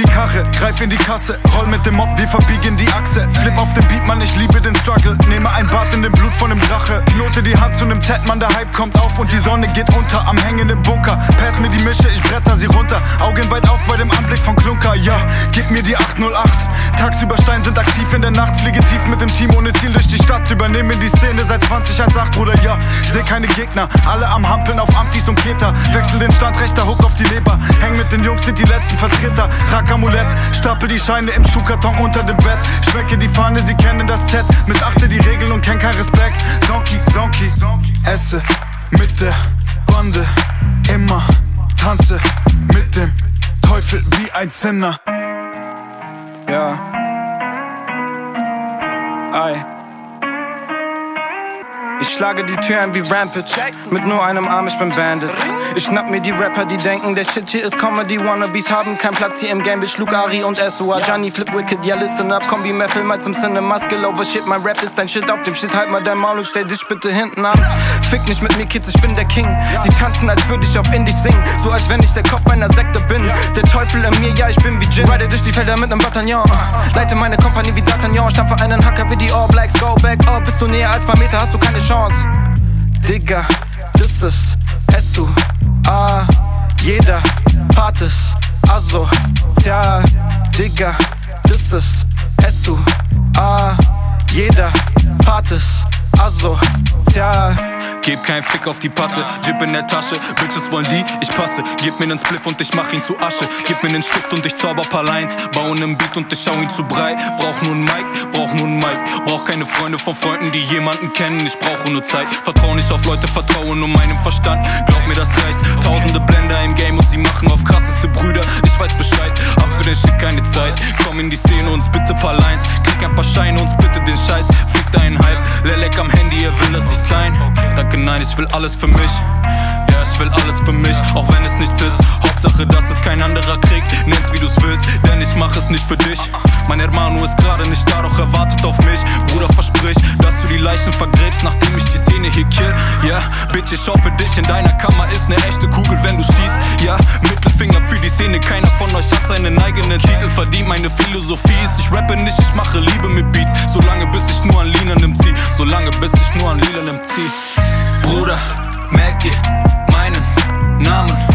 die Karre, greif in die Kasse, roll mit dem Mob, wir verbiegen die Achse. Flip auf den Beat, Mann, ich liebe den Struggle. Nehme ein Bad in dem Blut von dem Drache. Knote die Hand zu nem Z, Mann, der Hype kommt auf und die Sonne geht unter. Am hängenden Bunker, pass mir die Mische, ich bretter sie runter. Augen weit auf bei dem Anblick von Klunker, ja, gib mir die 808. Tagsüber Stein sind aktiv in der Nacht, fliege tief mit dem Team ohne Ziel durch die Stadt. Übernehme die Szene seit 2018, Bruder, ja. Ich seh keine Gegner, alle am Hampeln auf Amphis und Keter. Wechsel den Stand, rechter Hook auf die Leber. Häng den Jungs, sind die letzten Vertreter. Trag Amulett, stapel die Scheine im Schuhkarton unter dem Bett. Schwecke die Fahne, sie kennen das Z. Missachte die Regeln und kenn kein Respekt. Zonki, Zonki, esse mit der Bande. Immer tanze mit dem Teufel wie ein Sinner. Ja. Ei. Ich schlage die Tür ein wie Rampage. Mit nur einem Arm, ich bin Bandit. Ich schnapp mir die Rapper, die denken, der Shit hier ist Comedy. Wannabes haben keinen Platz hier im Game. Ich schlug Ari und SOA. Johnny Flip Wicked, ja, listen up. Kombi mehr Film als im Cinema. Skill over Shit. Mein Rap ist dein Shit auf dem Shit. Halt mal dein Maul und stell dich bitte hinten an. Fick nicht mit mir, Kids, ich bin der King. Sie tanzen, als würde ich auf Indie singen. So als wenn ich der Kopf einer Sekte Teufel in mir, ja, ich bin wie Jin. Ride durch die Felder mit nem Bataillon. Leite meine Kompanie wie D'Artagnan. Stampfe einen Hacker wie die All Blacks. Go back up. Bist du näher als paar Meter, hast du keine Chance. Digga, das ist Essu. Ah, jeder Part ist asozial. Digga, das ist Essu. Ah, jeder Part ist asozial. Geb keinen Fick auf die Patte, Jip in der Tasche. Bitches wollen die, ich passe. Gib mir nen Spliff und ich mach ihn zu Asche. Gib mir nen Stift und ich zauber paar Lines. Bau nen Beat und ich schau ihn zu breit. Brauch nur nen Mic, brauch nur nen Mic. Brauch keine Freunde von Freunden, die jemanden kennen. Ich brauche nur Zeit. Vertrau nicht auf Leute, vertraue nur meinem Verstand. Glaub mir, das reicht. Tausende Blender im Game und sie machen auf krasseste Brüder. Ich weiß Bescheid, hab für den Shit keine Zeit. Komm in die Szene, uns bitte paar Lines. Krieg ein paar Scheine, uns bitte den Scheiß. Fick deinen er will, dass ich sein. Danke, nein, ich will alles für mich. Ja, ich will alles für mich, auch wenn es nichts ist. Hauptsache, dass es kein anderer kriegt. Nenn's wie du's willst, denn ich mach es nicht für dich. Mein Hermano ist gerade nicht da, doch er wartet auf mich. Bruder, versprich, dass du die Leichen vergräbst, nachdem ich die Szene hier kill. Ja, Bitch, ich hoffe dich in deiner Kammer ist ne echte Kugel, wenn du schießt. Ja, Mittelfinger für die Szene, keiner von euch hat seinen eigenen Titel verdient. Meine Philosophie ist, ich rappe nicht, ich mache Liebe mit Beats. Solange bis ich nur an lilanem zieh, solange bis ich nur an lilanem zieh. Bruder, merk dir meinen Namen.